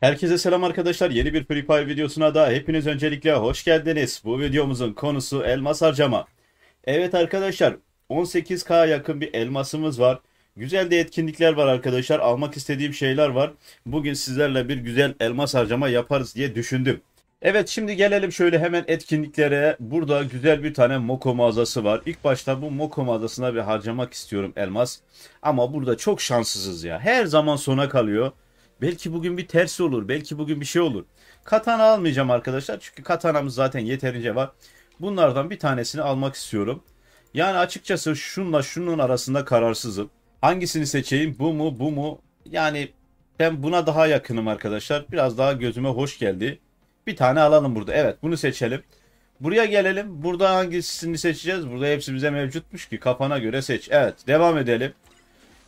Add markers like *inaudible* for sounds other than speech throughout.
Herkese selam arkadaşlar. Yeni bir Free Fire videosuna da hepiniz öncelikle hoş geldiniz. Bu videomuzun konusu elmas harcama. Evet arkadaşlar 18k yakın bir elmasımız var. Güzel de etkinlikler var arkadaşlar. Almak istediğim şeyler var. Bugün sizlerle bir güzel elmas harcama yaparız diye düşündüm. Evet şimdi gelelim şöyle hemen etkinliklere. Burada güzel bir tane Moko mağazası var. İlk başta bu Moko mağazasına bir harcamak istiyorum elmas. Ama burada çok şanssızız ya. Her zaman sona kalıyor. Belki bugün bir tersi olur. Belki bugün bir şey olur. Katana almayacağım arkadaşlar. Çünkü katanamız zaten yeterince var. Bunlardan bir tanesini almak istiyorum. Yani açıkçası şunla şunun arasında kararsızım. Hangisini seçeyim? Bu mu bu mu? Yani ben buna daha yakınım arkadaşlar. Biraz daha gözüme hoş geldi. Bir tane alalım burada. Evet bunu seçelim. Buraya gelelim. Burada hangisini seçeceğiz? Burada hepsi bize mevcutmuş ki kafana göre seç. Evet devam edelim.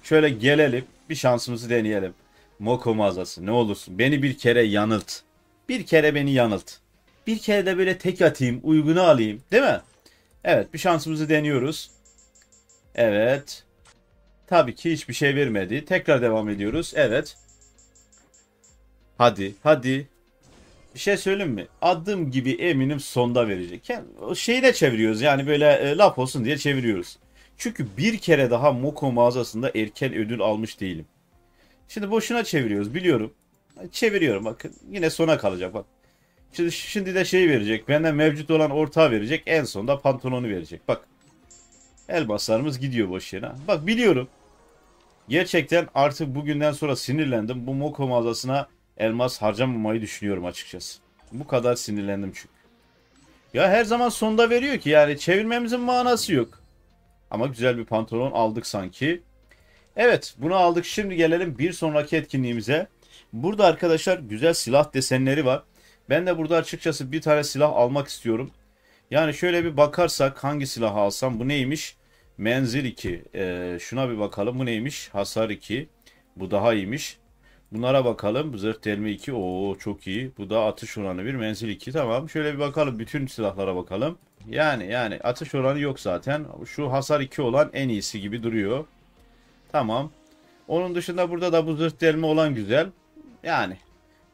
Şöyle gelelim. Bir şansımızı deneyelim. Moko mağazası ne olursun. Beni bir kere yanılt. Bir kere beni yanılt. Bir kere de böyle tek atayım. Uygunu alayım. Değil mi? Evet bir şansımızı deniyoruz. Evet. Tabii ki hiçbir şey vermedi. Tekrar devam ediyoruz. Evet. Hadi hadi. Bir şey söyleyeyim mi? Adım gibi eminim sonda verecek. Şeyi de çeviriyoruz yani böyle e, laf olsun diye çeviriyoruz. Çünkü bir kere daha Moko mağazasında erken ödül almış değilim. Şimdi boşuna çeviriyoruz biliyorum. Çeviriyorum bakın yine sona kalacak bak. Şimdi, şimdi de şey verecek. Benden mevcut olan ortağı verecek. En sonunda pantolonu verecek. Bak. Elmaslarımız gidiyor boş yere. Bak biliyorum. Gerçekten artık bugünden sonra sinirlendim. Bu Moko mağazasına elmas harcamamayı düşünüyorum açıkçası. Bu kadar sinirlendim çünkü. Ya her zaman sonda veriyor ki yani çevirmemizin manası yok. Ama güzel bir pantolon aldık sanki. Evet bunu aldık. Şimdi gelelim bir sonraki etkinliğimize. Burada arkadaşlar güzel silah desenleri var. Ben de burada açıkçası bir tane silah almak istiyorum. Yani şöyle bir bakarsak hangi silah alsam bu neymiş? Menzil 2. Ee, şuna bir bakalım bu neymiş? Hasar 2. Bu daha iyiymiş. Bunlara bakalım. Zırh delme 2. Oo çok iyi. Bu da atış oranı 1. Menzil 2. Tamam. Şöyle bir bakalım. Bütün silahlara bakalım. Yani yani atış oranı yok zaten. Şu hasar 2 olan en iyisi gibi duruyor. Tamam. Onun dışında burada da bu zırh delme olan güzel. Yani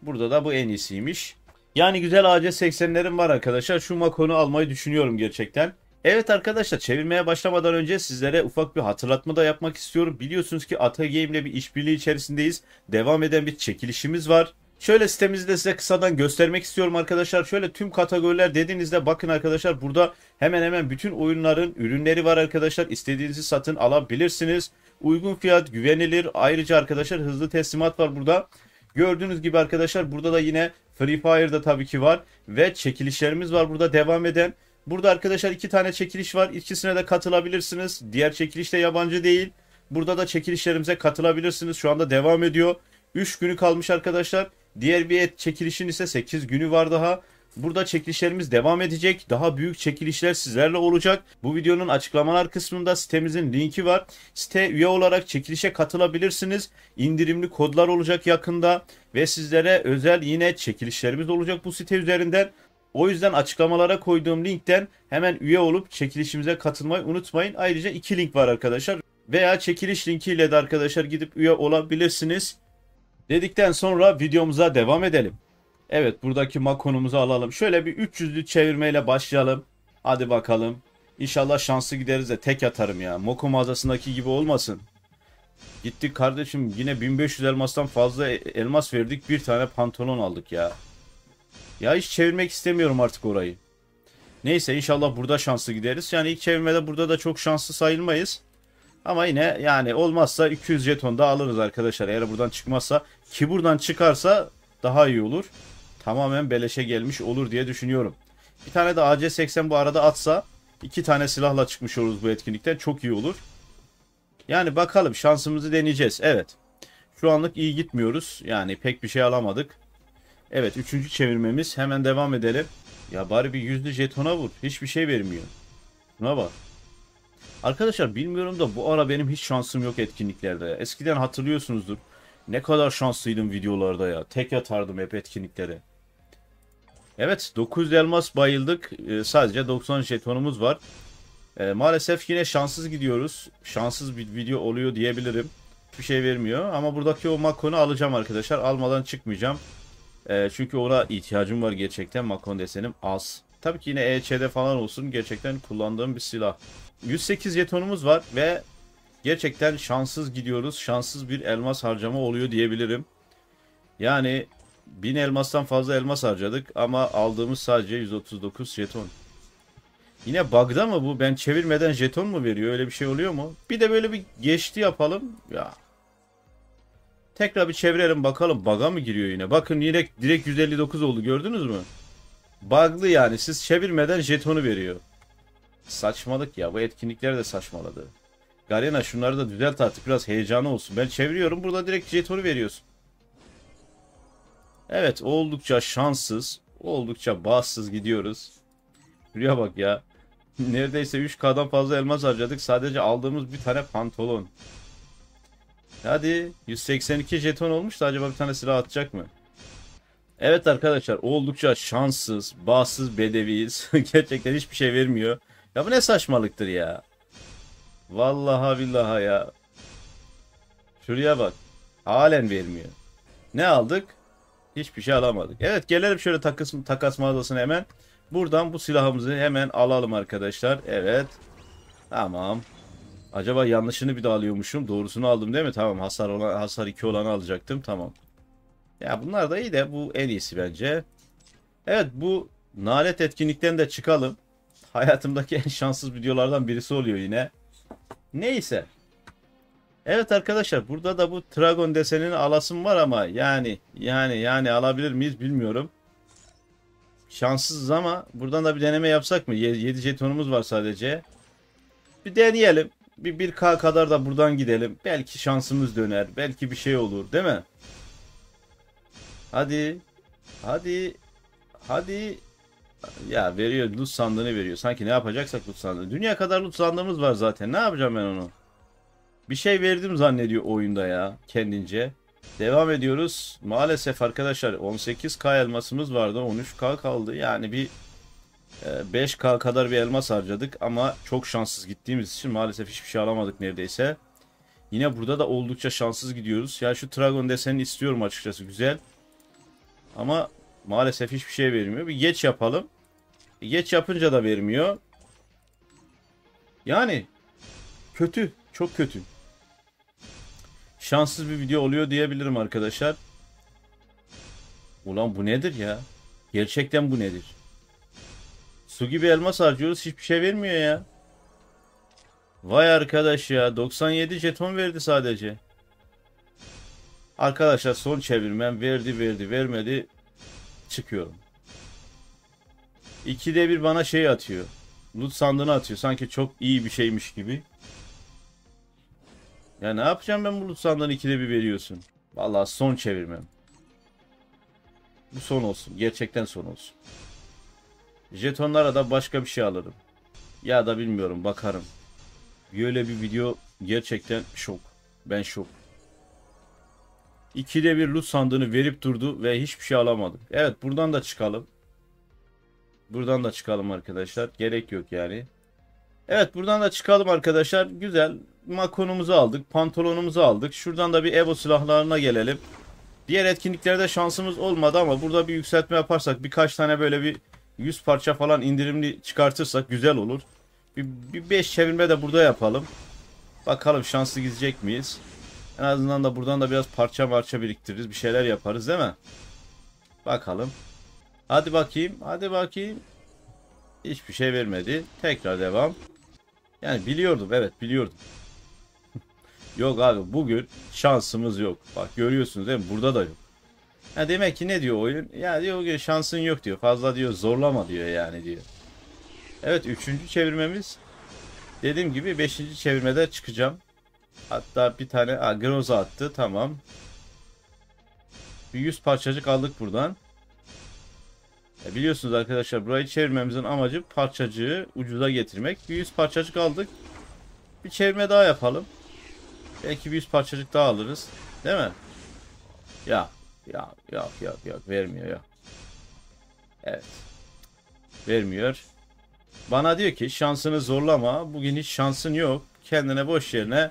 burada da bu en iyisiymiş. Yani güzel AC80'lerim var arkadaşlar. Şu Makon'u almayı düşünüyorum gerçekten. Evet arkadaşlar çevirmeye başlamadan önce sizlere ufak bir hatırlatma da yapmak istiyorum. Biliyorsunuz ki Ata Game ile bir işbirliği içerisindeyiz. Devam eden bir çekilişimiz var. Şöyle sitemizi de size kısadan göstermek istiyorum arkadaşlar. Şöyle tüm kategoriler dediğinizde bakın arkadaşlar burada hemen hemen bütün oyunların ürünleri var arkadaşlar. İstediğinizi satın alabilirsiniz. Uygun fiyat, güvenilir. Ayrıca arkadaşlar hızlı teslimat var burada. Gördüğünüz gibi arkadaşlar burada da yine Free Fire'da tabii ki var. Ve çekilişlerimiz var burada devam eden. Burada arkadaşlar iki tane çekiliş var. İkisine de katılabilirsiniz. Diğer çekiliş de yabancı değil. Burada da çekilişlerimize katılabilirsiniz. Şu anda devam ediyor. 3 günü kalmış arkadaşlar. Diğer bir et çekilişin ise 8 günü var daha. Burada çekilişlerimiz devam edecek. Daha büyük çekilişler sizlerle olacak. Bu videonun açıklamalar kısmında sitemizin linki var. Site üye olarak çekilişe katılabilirsiniz. İndirimli kodlar olacak yakında ve sizlere özel yine çekilişlerimiz olacak bu site üzerinden. O yüzden açıklamalara koyduğum linkten hemen üye olup çekilişimize katılmayı unutmayın. Ayrıca iki link var arkadaşlar. Veya çekiliş linkiyle de arkadaşlar gidip üye olabilirsiniz. Dedikten sonra videomuza devam edelim. Evet buradaki makonumuzu alalım. Şöyle bir 300'lü çevirmeyle başlayalım. Hadi bakalım. İnşallah şanslı gideriz de tek atarım ya. Moko mağazasındaki gibi olmasın. Gittik kardeşim yine 1500 elmastan fazla elmas verdik. Bir tane pantolon aldık ya. Ya hiç çevirmek istemiyorum artık orayı. Neyse inşallah burada şanslı gideriz. Yani ilk çevirmede burada da çok şanslı sayılmayız. Ama yine yani olmazsa 200 jeton da alırız arkadaşlar. Eğer buradan çıkmazsa ki buradan çıkarsa daha iyi olur tamamen beleşe gelmiş olur diye düşünüyorum. Bir tane de AC-80 bu arada atsa iki tane silahla çıkmış oluruz bu etkinlikten. Çok iyi olur. Yani bakalım şansımızı deneyeceğiz. Evet. Şu anlık iyi gitmiyoruz. Yani pek bir şey alamadık. Evet üçüncü çevirmemiz. Hemen devam edelim. Ya bari bir yüzlü jetona vur. Hiçbir şey vermiyor. Buna bak. Arkadaşlar bilmiyorum da bu ara benim hiç şansım yok etkinliklerde. Eskiden hatırlıyorsunuzdur. Ne kadar şanslıydım videolarda ya. Tek yatardım hep etkinliklere. Evet 9 elmas bayıldık. Ee, sadece 90 jetonumuz var. Ee, maalesef yine şanssız gidiyoruz. Şanssız bir video oluyor diyebilirim. Hiçbir şey vermiyor. Ama buradaki o makonu alacağım arkadaşlar. Almadan çıkmayacağım. E, çünkü ona ihtiyacım var gerçekten. Makon desenim az. Tabii ki yine EÇ'de falan olsun gerçekten kullandığım bir silah. 108 jetonumuz var ve gerçekten şanssız gidiyoruz. Şanssız bir elmas harcama oluyor diyebilirim. Yani 1000 elmastan fazla elmas harcadık ama aldığımız sadece 139 jeton. Yine bug'da mı bu? Ben çevirmeden jeton mu veriyor? Öyle bir şey oluyor mu? Bir de böyle bir geçti yapalım. Ya. Tekrar bir çevirelim bakalım. Bug'a mı giriyor yine? Bakın yine direkt 159 oldu. Gördünüz mü? Bug'lı yani. Siz çevirmeden jetonu veriyor. Saçmalık ya. Bu etkinlikler de saçmaladı. Garena şunları da düzelt artık. Biraz heyecanı olsun. Ben çeviriyorum. Burada direkt jetonu veriyorsun. Evet oldukça şanssız. Oldukça bassız gidiyoruz. Şuraya bak ya. *laughs* Neredeyse 3K'dan fazla elmas harcadık. Sadece aldığımız bir tane pantolon. Hadi 182 jeton olmuş da acaba bir tane silah atacak mı? Evet arkadaşlar oldukça şanssız, bassız bedeviyiz. *laughs* Gerçekten hiçbir şey vermiyor. Ya bu ne saçmalıktır ya. Vallahi billahi ya. Şuraya bak. Halen vermiyor. Ne aldık? Hiçbir şey alamadık. Evet gelelim şöyle takas, takas mağazasına hemen. Buradan bu silahımızı hemen alalım arkadaşlar. Evet. Tamam. Acaba yanlışını bir de alıyormuşum. Doğrusunu aldım değil mi? Tamam hasar olan hasar 2 olanı alacaktım. Tamam. Ya bunlar da iyi de bu en iyisi bence. Evet bu nalet etkinlikten de çıkalım. Hayatımdaki en şanssız videolardan birisi oluyor yine. Neyse. Evet arkadaşlar burada da bu Dragon desenini alasım var ama yani yani yani alabilir miyiz bilmiyorum. Şanssızız ama buradan da bir deneme yapsak mı? 7 jetonumuz var sadece. Bir deneyelim. Bir 1K kadar da buradan gidelim. Belki şansımız döner. Belki bir şey olur değil mi? Hadi. Hadi. Hadi. Ya veriyor. Loot sandığını veriyor. Sanki ne yapacaksak loot sandığı. Dünya kadar loot sandığımız var zaten. Ne yapacağım ben onu? Bir şey verdim zannediyor oyunda ya. Kendince. Devam ediyoruz. Maalesef arkadaşlar 18k elmasımız vardı. 13k kaldı. Yani bir 5k e, kadar bir elmas harcadık ama çok şanssız gittiğimiz için maalesef hiçbir şey alamadık neredeyse. Yine burada da oldukça şanssız gidiyoruz. Ya şu Dragon desenini istiyorum açıkçası güzel. Ama maalesef hiçbir şey vermiyor. Bir geç yapalım. Bir geç yapınca da vermiyor. Yani kötü. Çok kötü şanssız bir video oluyor diyebilirim arkadaşlar. Ulan bu nedir ya? Gerçekten bu nedir? Su gibi elmas harcıyoruz hiçbir şey vermiyor ya. Vay arkadaş ya 97 jeton verdi sadece. Arkadaşlar son çevirmem verdi verdi vermedi çıkıyorum. İkide bir bana şey atıyor. Loot sandığını atıyor. Sanki çok iyi bir şeymiş gibi. Ya ne yapacağım ben bu sandan ikide bir veriyorsun. Vallahi son çevirmem. Bu son olsun. Gerçekten son olsun. Jetonlara da başka bir şey alırım. Ya da bilmiyorum bakarım. Böyle bir video gerçekten şok. Ben şok. İkide bir loot sandığını verip durdu ve hiçbir şey alamadık. Evet buradan da çıkalım. Buradan da çıkalım arkadaşlar. Gerek yok yani. Evet buradan da çıkalım arkadaşlar. Güzel makonumuzu aldık. Pantolonumuzu aldık. Şuradan da bir Evo silahlarına gelelim. Diğer etkinliklerde şansımız olmadı ama burada bir yükseltme yaparsak birkaç tane böyle bir 100 parça falan indirimli çıkartırsak güzel olur. Bir 5 çevirme de burada yapalım. Bakalım şanslı gidecek miyiz? En azından da buradan da biraz parça parça biriktiririz. Bir şeyler yaparız değil mi? Bakalım. Hadi bakayım. Hadi bakayım. Hiçbir şey vermedi. Tekrar devam. Yani biliyordum. Evet biliyordum. Yok abi bugün şansımız yok. Bak görüyorsunuz değil mi? Burada da yok. Ha demek ki ne diyor oyun? Ya diyor ki şansın yok diyor. Fazla diyor zorlama diyor yani diyor. Evet üçüncü çevirmemiz. Dediğim gibi beşinci çevirmede çıkacağım. Hatta bir tane Groza attı. Tamam. Bir yüz parçacık aldık buradan. E biliyorsunuz arkadaşlar burayı çevirmemizin amacı parçacığı ucuza getirmek. Bir yüz parçacık aldık. Bir çevirme daha yapalım. Belki bir yüz parçacık daha alırız. Değil mi? Ya ya yok yok yok vermiyor ya. Evet. Vermiyor. Bana diyor ki şansını zorlama. Bugün hiç şansın yok. Kendine boş yerine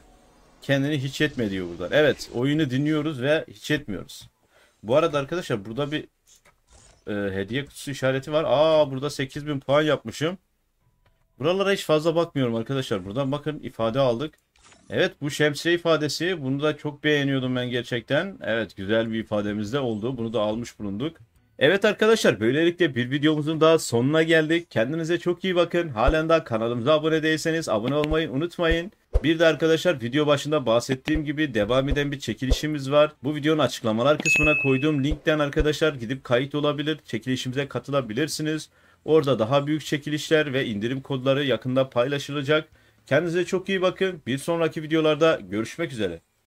kendini hiç etme diyor buradan. Evet oyunu dinliyoruz ve hiç etmiyoruz. Bu arada arkadaşlar burada bir e, hediye kutusu işareti var. Aa burada 8000 puan yapmışım. Buralara hiç fazla bakmıyorum arkadaşlar. Buradan bakın ifade aldık. Evet bu şemsiye ifadesi. Bunu da çok beğeniyordum ben gerçekten. Evet güzel bir ifademiz de oldu. Bunu da almış bulunduk. Evet arkadaşlar böylelikle bir videomuzun daha sonuna geldik. Kendinize çok iyi bakın. Halen daha kanalımıza abone değilseniz abone olmayı unutmayın. Bir de arkadaşlar video başında bahsettiğim gibi devam eden bir çekilişimiz var. Bu videonun açıklamalar kısmına koyduğum linkten arkadaşlar gidip kayıt olabilir. Çekilişimize katılabilirsiniz. Orada daha büyük çekilişler ve indirim kodları yakında paylaşılacak. Kendinize çok iyi bakın. Bir sonraki videolarda görüşmek üzere.